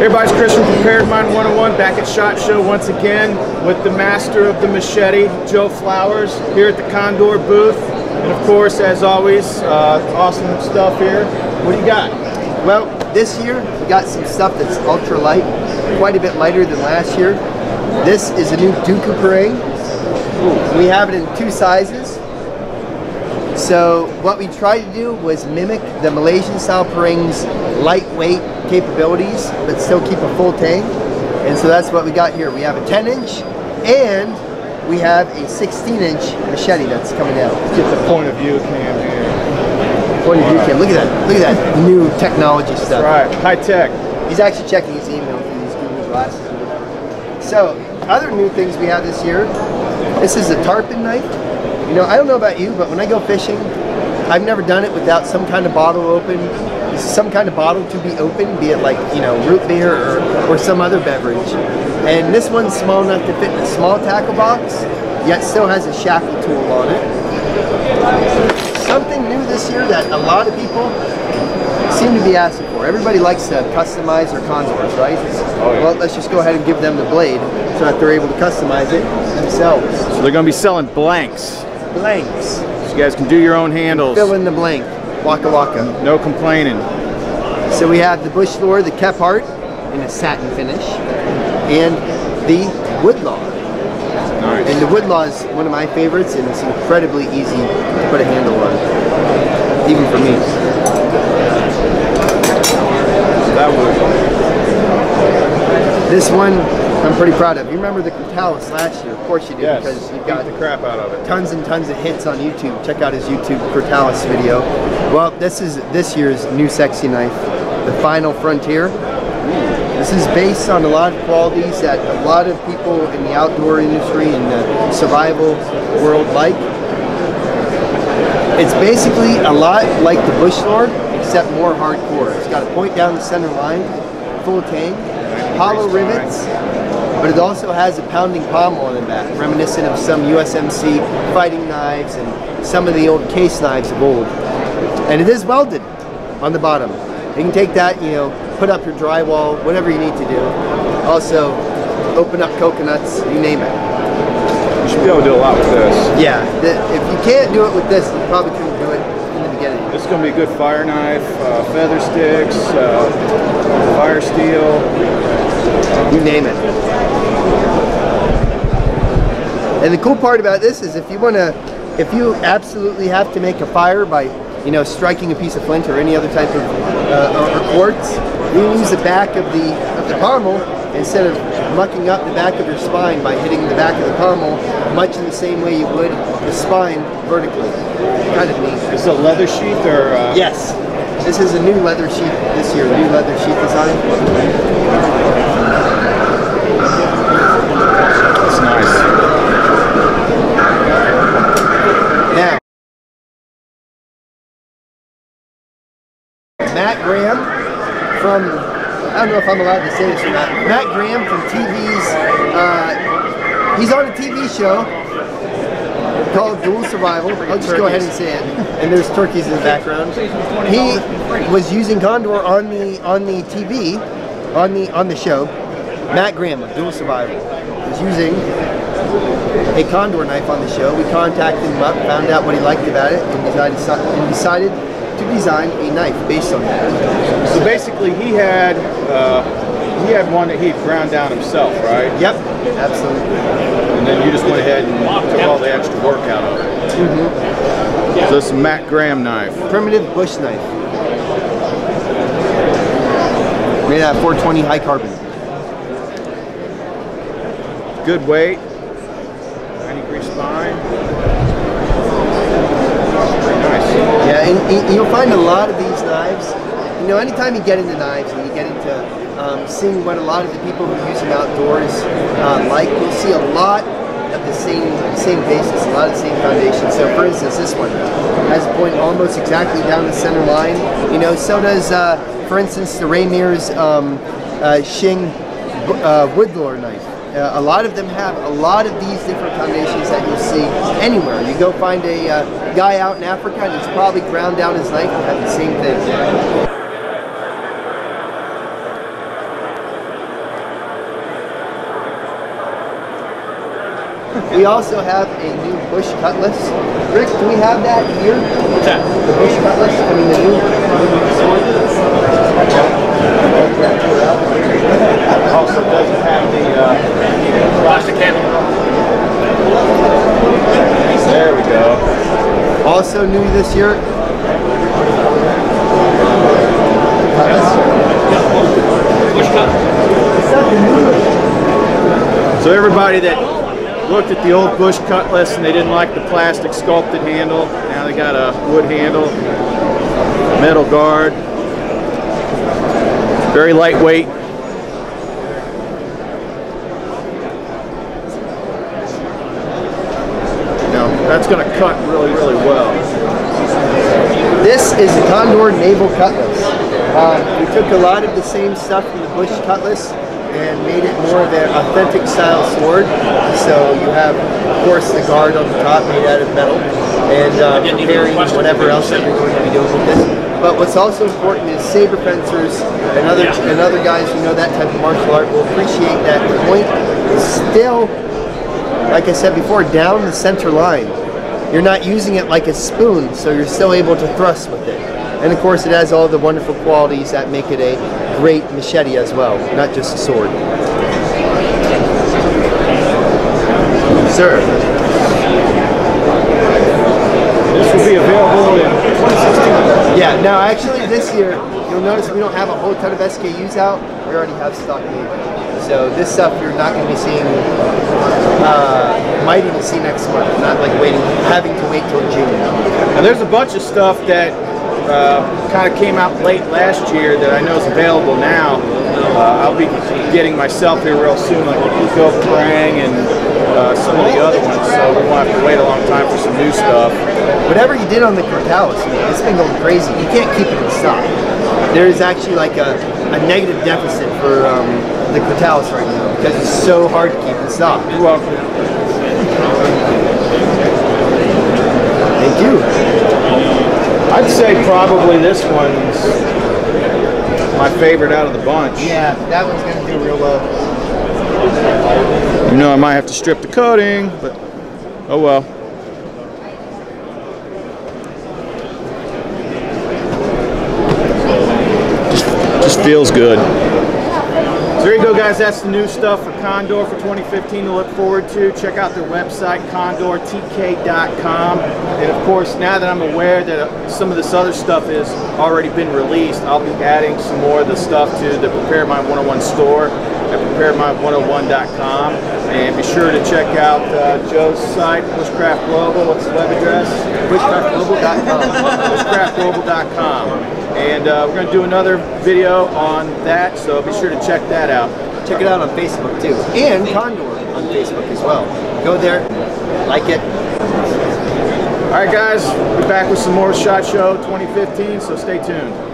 everybody's Chris from Prepared Mind 101 back at SHOT Show once again with the master of the machete, Joe Flowers, here at the Condor booth. And of course, as always, uh, awesome stuff here. What do you got? Well, this year we got some stuff that's ultra light, quite a bit lighter than last year. This is a new Duku Parang. We have it in two sizes. So what we tried to do was mimic the Malaysian style Parang's lightweight capabilities, but still keep a full tang. And so that's what we got here. We have a 10 inch and we have a 16 inch machete that's coming out. Let's get the point of view cam here. Point of view cam. Look at that. Look at that new technology stuff. Right, high tech. He's actually checking his email through these Google glasses. So, other new things we have this year. This is a tarpon knife. You know, I don't know about you, but when I go fishing, I've never done it without some kind of bottle open, some kind of bottle to be open, be it like, you know, root beer or, or some other beverage. And this one's small enough to fit in a small tackle box, yet still has a shackle tool on it. Something new this year that a lot of people seem to be asking for. Everybody likes to customize their condors, right? Oh, yeah. Well, let's just go ahead and give them the blade so that they're able to customize it themselves. So they're going to be selling blanks. Blanks. So you guys can do your own handles. Fill in the blank. Waka waka. No complaining. So we have the Bush Lore, the Kephart in a satin finish, and the Woodlaw. Nice. And the Woodlaw is one of my favorites, and it's incredibly easy to put a handle on, even for me. that would. This one, I'm pretty proud of. You remember the Crotalus last year? Of course you do, Yes. because you've got the crap out of it. tons and tons of hits on YouTube. Check out his YouTube Crotalus video. Well, this is this year's new sexy knife, the Final Frontier. This is based on a lot of qualities that a lot of people in the outdoor industry and the survival world like. It's basically a lot like the Bush Lore, except more hardcore. It's got a point down the center line, full tang, hollow rivets, but it also has a pounding pommel on the back, reminiscent of some USMC fighting knives and some of the old case knives of old. And it is welded on the bottom. You can take that, you know, put up your drywall, whatever you need to do. Also, open up coconuts, you name it. You should be able to do a lot with this. Yeah, the, if you can't do it with this, you probably couldn't do it in the beginning. This is going to be a good fire knife, uh, feather sticks, uh, fire steel. You name it. And the cool part about this is if you want to, if you absolutely have to make a fire by, you know, striking a piece of flint or any other type of uh, or, or quartz, you use the back of the of the pommel instead of mucking up the back of your spine by hitting the back of the pommel, much in the same way you would the spine vertically. Kind of neat. Is it a leather sheath or? Uh, Yes, this is a new leather sheath this year, new leather sheath design. It's nice. Now, Matt Graham from, I don't know if I'm allowed to say this or not, Matt Graham from TV's, uh, he's on a TV show called Dual Survival. I'll just go ahead and say it. And there's turkeys in the background. He was using Condor on the on the TV, on the on the show. Matt Graham of Dual Survival was using a condor knife on the show. We contacted him up, found out what he liked about it, and decided, and decided to design a knife based on that. So basically, he had uh, he had one that he had ground down himself, right? Yep, absolutely. And then you just went ahead and took all the extra work out of it. So this is a Matt Graham knife. Primitive bush knife. Made out of 420 high carbon. Good weight. 90 degree spine. Very nice. Yeah, and, and you'll find a lot of these knives. You know, anytime you get into knives and you get into um, seeing what a lot of the people who use them outdoors uh, like, you'll see a lot of the same same basis, a lot of the same foundation. So, for instance, this one has a point almost exactly down the center line. You know, so does, uh, for instance, the Ray Mears' um, uh, Shing uh, Woodlore knife. Uh, a lot of them have a lot of these different foundations that you'll see anywhere. You go find a uh, guy out in Africa and he's probably ground down his knife and have the same thing. We also have a new bush cutlass. Rick, do we have that here? What's that? The bush cutlass? I mean the new? New? Also doesn't have the uh, plastic handle. There we go. Also new this year. So everybody that looked at the old Bush Cutlass and they didn't like the plastic sculpted handle, now they got a wood handle, metal guard, very lightweight. Now that's going to cut really, really well. This is the Condor Naval Cutlass. Um, we took a lot of the same stuff from the Bush Cutlass and made it more of an authentic style sword. So you have, of course, the guard on the top made out of metal and uh, preparing whatever else that you're going to be doing with this. But what's also important is saber fencers and other and other guys who know that type of martial art will appreciate that the point is still, like I said before, down the center line. You're not using it like a spoon, so you're still able to thrust with it. And of course, it has all the wonderful qualities that make it a great machete as well, not just a sword. Sir, This will be available in 2016. yeah, now actually this year, you'll notice we don't have a whole ton of SKUs out. We already have stock made. So this stuff you're not going to be seeing, uh, might even see next month, not like waiting, having to wait till June. Now there's a bunch of stuff that uh, kind of came out late last year that I know is available now. Uh, I'll be getting myself here real soon, like Eco Parang and uh, some of the other ones, so we won't have to wait a long time for some new stuff. whatever you did on the Crotalus, it's been going crazy. You can't keep it in stock. There is actually like a, a negative deficit for um, the Crotalus right now because it's so hard to keep in stock. You're welcome. Thank you. I'd say probably this one's my favorite out of the bunch. Yeah, that one's gonna do real well. You know I might have to strip the coating, but oh well. Feels good. So there you go guys, that's the new stuff for Condor for 2015 to look forward to. Check out their website, condortk.com. And of course, now that I'm aware that some of this other stuff has already been released, I'll be adding some more of the stuff to the Prepared Mind 101 store at preparedmind101.com. And be sure to check out uh, Joe's site, Bushcraft Global. What's the web address? Bushcraftglobal.com. bushcraftglobal.com. And uh, we're going to do another video on that, so be sure to check that out. Check it out on Facebook too, and Condor on Facebook as well. Go there, like it. All right, guys, we're back with some more SHOT Show 2015, so stay tuned.